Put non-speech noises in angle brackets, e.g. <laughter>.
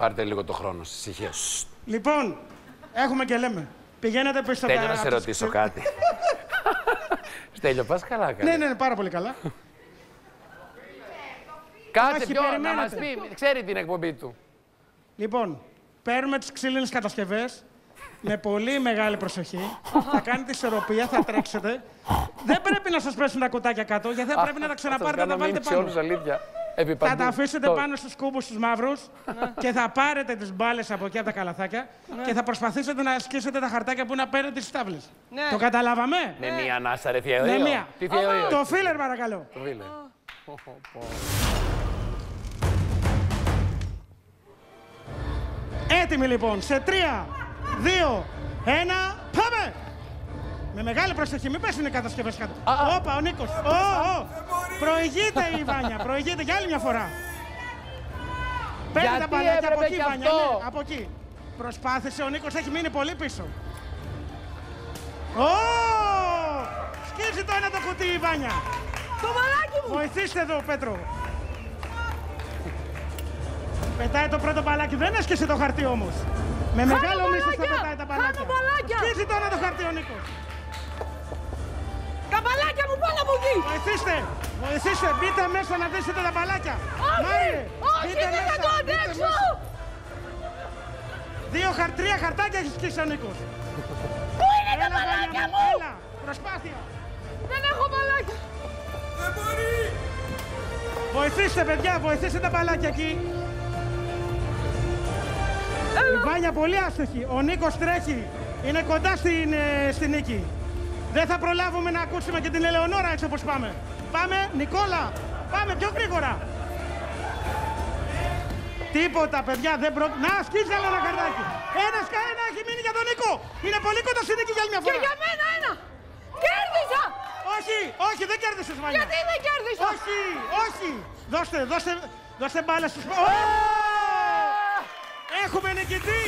Πάρτε λίγο το χρόνο σας. Ησυχία. Σστ. Λοιπόν, έχουμε και λέμε. Πηγαίνετε πίσω Στέλιο, τα- να σε από τις ρωτήσω ξε- κάτι. <laughs> Στέλιο, πας καλά, καλά. Ναι, ναι, ναι, πάρα πολύ καλά. Κάτσε Όχι, πιο, να μας περιμένετε. πει, ξέρει την εκπομπή του. Λοιπόν, παίρνουμε τις ξύλινες κατασκευές με πολύ μεγάλη προσοχή. θα κάνετε ισορροπία, θα τρέξετε. δεν πρέπει να σας πέσουν τα κουτάκια κάτω, γιατί θα πρέπει να τα ξαναπάρετε να τα βάλετε σε όλους πάνω. αλήθεια. Επί Θα παντού. τα αφήσετε Το- πάνω στους κούμπους τους μαύρους και θα πάρετε τις μπάλες από εκεί από τα καλαθάκια και θα προσπαθήσετε να ασκήσετε τα χαρτάκια που είναι απέναντι στις τάβλες. Ναι. Το καταλάβαμε; Με μία ανάσα, ρε θεία. Με μία. Τι θεία, Το φίλερ παρακαλώ. Το φίλε. Έτοιμοι λοιπόν. Σε 3, 2, 1, πάμε! Με μεγάλη προσοχή, μην πέσουν οι κατασκευές κάτω. Όπα, ο Νίκος. Ω, ω. Προηγείται η Βάνια, προηγείται για άλλη μια φορά. Παίρνει τα Γιατί μπαλάκια από έπρεπε εκεί, κι Βάνια, αυτό; ναι, από εκεί. Προσπάθησε, ο Νίκος έχει μείνει πολύ πίσω. Ω! Σκίζει το ένα το κουτί η Βάνια. Το μπαλάκι μου! Βοηθήστε εδώ, Πέτρο. Πετάει το πρώτο μπαλάκι. Δεν έσκησε το χαρτί όμως. Με μεγάλο μίσος θα μπαλάκια! πετάει τα μπαλάκια. Χάνω μπαλάκια! Σκίζει τώρα το χαρτί ο Νίκος. Μου πάνω από εκεί! Βοηθήστε. Βοηθήστε. Μπείτε μέσα να δίσετε τα μπαλάκια. Όχι! Μάριε, Όχι, μπείτε δεν μέσα, θα το μπείτε αντέξω! μέσα. Δύο χαρ, τρία χαρτάκια έχεις σκίσει ο Νίκος. Πού είναι τα Έλα, Βάνια μπαλάκια μου, μου! Έλα. Προσπάθεια. Δεν έχω μπαλάκια! Βοηθήστε, παιδιά, βοηθήστε τα μπαλάκια εκεί. Η Βάνια πολύ άστοχη. Ο Νίκος τρέχει. Είναι κοντά στην, ε, στη νίκη. Δεν θα προλάβουμε να ακούσουμε και την Ελεονόρα έτσι όπως πάμε. Πάμε, Νικόλα. Πάμε πιο γρήγορα. Τίποτα, παιδιά, δεν προ... Να, σκίζει άλλο ένα καρτάκι. Ένας κα ένα έχει μείνει για τον Νίκο. Είναι πολύ κοντά στη νίκη για άλλη μια Και φορά. για μένα ένα! Κέρδισα! Όχι, όχι, δεν κέρδισες, Βάνια. Γιατί δεν κέρδισα! Όχι, όχι. Δώστε, δώστε, δώστε μπάλα στους... Ω! Έχουμε νικητή.